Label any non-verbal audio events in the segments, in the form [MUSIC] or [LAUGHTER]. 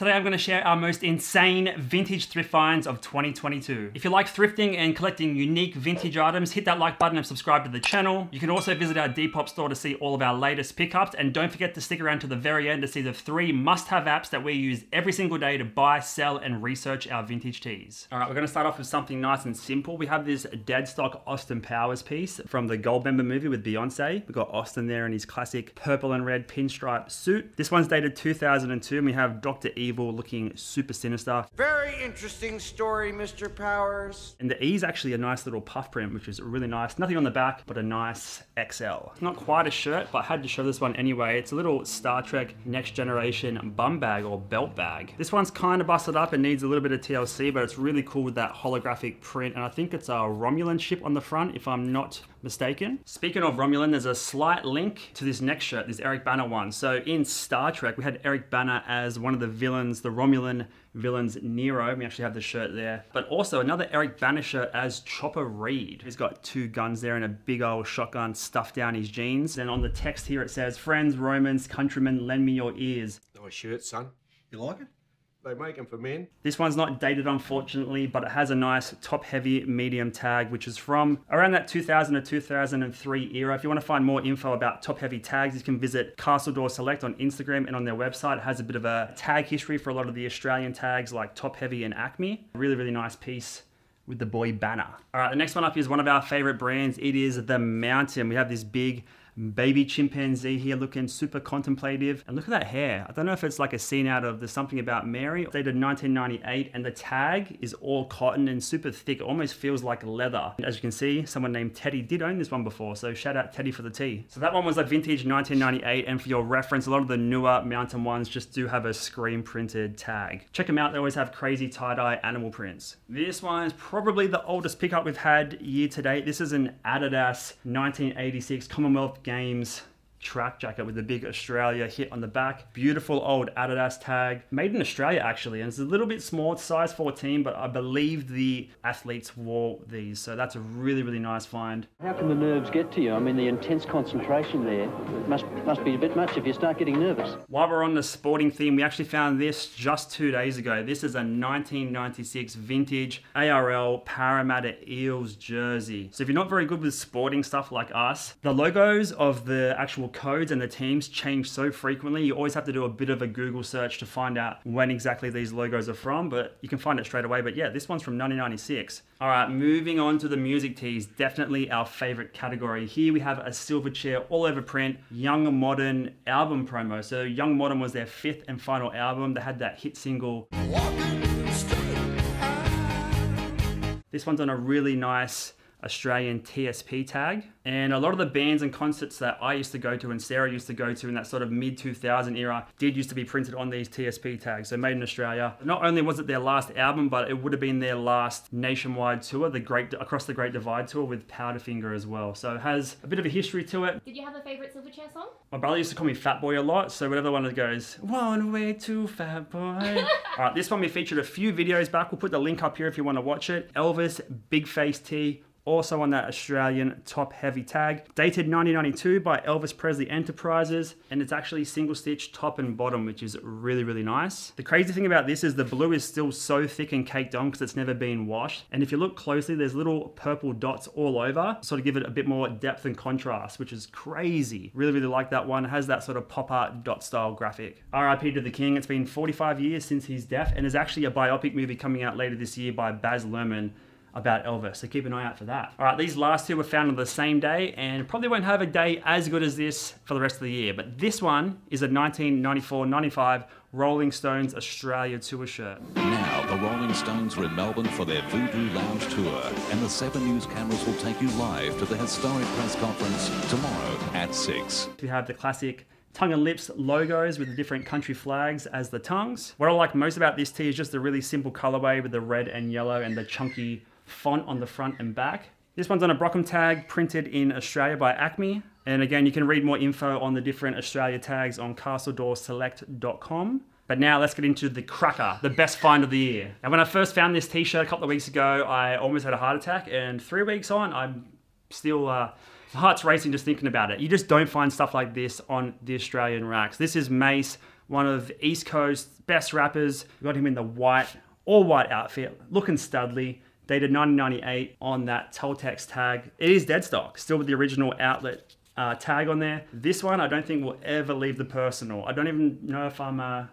Today I'm going to share our most insane vintage thrift finds of 2022. If you like thrifting and collecting unique vintage items, hit that like button and subscribe to the channel. You can also visit our Depop store to see all of our latest pickups and don't forget to stick around to the very end to see the three must-have apps that we use every single day to buy, sell and research our vintage tees. All right, we're going to start off with something nice and simple. We have this dead stock Austin Powers piece from the Goldmember movie with Beyonce. We've got Austin there in his classic purple and red pinstripe suit. This one's dated 2002 and we have Dr. E evil, looking super sinister. Very interesting story, Mr. Powers. And the E is actually a nice little puff print, which is really nice. Nothing on the back, but a nice XL. Not quite a shirt, but I had to show this one anyway. It's a little Star Trek Next Generation bum bag or belt bag. This one's kind of busted up and needs a little bit of TLC, but it's really cool with that holographic print. And I think it's a Romulan ship on the front, if I'm not mistaken. Speaking of Romulan, there's a slight link to this next shirt, this Eric Bana one. So in Star Trek, we had Eric Bana as one of the villains the Romulan villains Nero. We actually have the shirt there. But also another Eric Bana shirt as Chopper Read. He's got two guns there and a big old shotgun stuffed down his jeans. And on the text here it says, Friends, Romans, countrymen, lend me your ears. Nice shirt, son. You like it? They make them for men. This one's not dated, unfortunately, but it has a nice top heavy medium tag, which is from around that 2000 to 2003 era. If you want to find more info about top heavy tags, you can visit Castle Door Select on Instagram and on their website. It has a bit of a tag history for a lot of the Australian tags like Top Heavy and Acme. Really, really nice piece with the boy Bana. All right, the next one up is one of our favorite brands. It is the Mountain. We have this big baby chimpanzee here looking super contemplative. And look at that hair. I don't know if it's like a scene out of There's Something About Mary, dated 1998, and the tag is all cotton and super thick. It almost feels like leather. As you can see, someone named Teddy did own this one before, so shout out Teddy for the tea. So that one was like vintage 1998, and for your reference, a lot of the newer mountain ones just do have a screen printed tag. Check them out, they always have crazy tie-dye animal prints. This one is probably the oldest pickup we've had year to date. This is an Adidas 1986 Commonwealth Games games track jacket with the big Australia hit on the back. Beautiful old Adidas tag. Made in Australia actually, and it's a little bit small, it's size 14, but I believe the athletes wore these, so that's a really, really nice find. How can the nerves get to you? I mean, the intense concentration there must, must be a bit much if you start getting nervous. While we're on the sporting theme, we actually found this just two days ago. This is a 1996 vintage ARL Parramatta Eels jersey. So if you're not very good with sporting stuff like us, the logos of the actual codes and the teams change so frequently, you always have to do a bit of a Google search to find out when exactly these logos are from, but you can find it straight away. But yeah, this one's from 1996. All right, moving on to the music tees, definitely our favorite category. Here we have a Silverchair all over print, Young Modern album promo. So Young Modern was their fifth and final album. They had that hit single. This one's on a really nice Australian TSP tag. And a lot of the bands and concerts that I used to go to and Sarah used to go to in that sort of mid 2000 era did used to be printed on these TSP tags. So made in Australia. Not only was it their last album, but it would have been their last nationwide tour, the Great Across the Great Divide tour with Powderfinger as well. So it has a bit of a history to it. Did you have a favorite Silverchair song? My brother used to call me Fat Boy a lot, so whatever one that goes, one way to Fat Boy. [LAUGHS] All right, this one we featured a few videos back. We'll put the link up here if you want to watch it. Elvis, Big Face Tee, also on that Australian top heavy tag. Dated 1992 by Elvis Presley Enterprises, and it's actually single stitch top and bottom, which is really, really nice. The crazy thing about this is the blue is still so thick and caked on because it's never been washed. And if you look closely, there's little purple dots all over, sort of give it a bit more depth and contrast, which is crazy. Really, really like that one. It has that sort of pop art dot style graphic. RIP to the King. It's been 45 years since his death, and there's actually a biopic movie coming out later this year by Baz Luhrmann about Elvis. So keep an eye out for that. All right, these last two were found on the same day and probably won't have a day as good as this for the rest of the year. But this one is a 1994-95 Rolling Stones Australia tour shirt. Now, the Rolling Stones are in Melbourne for their Voodoo Lounge tour, and the 7 News cameras will take you live to the historic press conference tomorrow at 6. We have the classic tongue and lips logos with the different country flags as the tongues. What I like most about this tee is just the really simple colorway with the red and yellow and the chunky font on the front and back. This one's on a Brockum tag printed in Australia by Acme. And again, you can read more info on the different Australia tags on castledoorselect.com. But now let's get into the cracker, the best find of the year. And when I first found this t-shirt a couple of weeks ago, I almost had a heart attack. And three weeks on, I'm still, uh, heart's racing just thinking about it. You just don't find stuff like this on the Australian racks. This is Mase one of East Coast's best rappers. We got him in the white, all white outfit, looking studly. Dated 1998 on that Tultex tag. It is dead stock, still with the original outlet uh, tag on there. This one I don't think will ever leave the personal. I don't even know if I'm uh,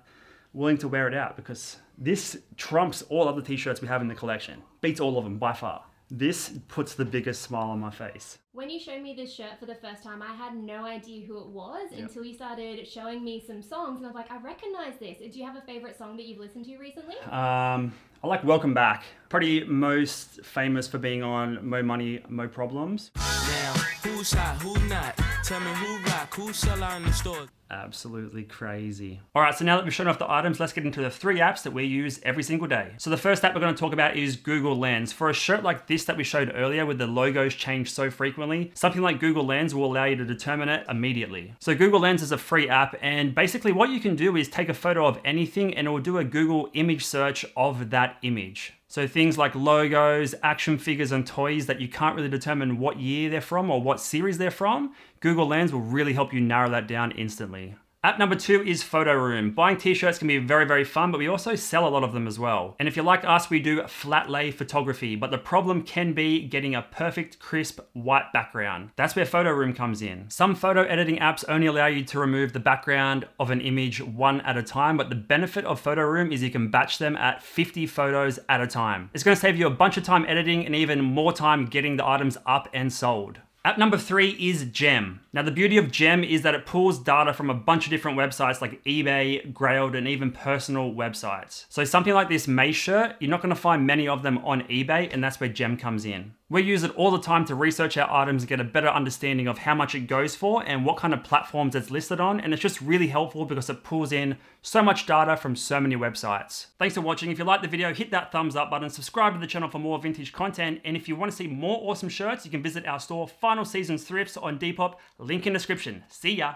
willing to wear it out because this trumps all other t-shirts we have in the collection. Beats all of them by far. This puts the biggest smile on my face. When you showed me this shirt for the first time, I had no idea who it was until you started showing me some songs, and I was like, I recognize this. Do you have a favorite song that you've listened to recently? Um, I like Welcome Back. Probably most famous for being on Mo Money, Mo Problems. Now, who's hot, who not? Tell me who rock, who sell out in the store. Absolutely crazy. All right, so now that we've shown off the items, let's get into the three apps that we use every single day. So the first app we're going to talk about is Google Lens. For a shirt like this that we showed earlier with the logos changed so frequently, something like Google Lens will allow you to determine it immediately. So Google Lens is a free app and basically what you can do is take a photo of anything and it will do a Google image search of that image. So things like logos, action figures, and toys that you can't really determine what year they're from or what series they're from, Google Lens will really help you narrow that down instantly. App number two is Photoroom. Buying t-shirts can be very, very fun, but we also sell a lot of them as well. And if you're like us, we do flat lay photography, but the problem can be getting a perfect, crisp, white background. That's where Photoroom comes in. Some photo editing apps only allow you to remove the background of an image one at a time, but the benefit of Photoroom is you can batch them at 50 photos at a time. It's gonna save you a bunch of time editing and even more time getting the items up and sold. App number three is Gem. Now, the beauty of Gem is that it pulls data from a bunch of different websites like eBay, Grailed, and even personal websites. So, something like this Mase shirt, you're not going to find many of them on eBay, and that's where Gem comes in. We use it all the time to research our items and get a better understanding of how much it goes for and what kind of platforms it's listed on. And it's just really helpful because it pulls in so much data from so many websites. Thanks for watching. If you liked the video, hit that thumbs up button, subscribe to the channel for more vintage content. And if you want to see more awesome shirts, you can visit our store, Final Seasons Thrifts on Depop, link in description. See ya.